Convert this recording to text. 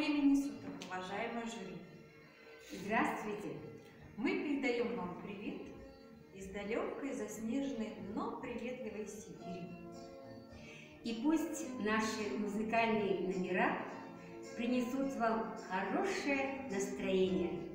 времени суток, уважаемое жюри! Здравствуйте! Мы передаем вам привет из далекой, заснеженной, но приветливой Сибири. И пусть наши музыкальные номера принесут вам хорошее настроение.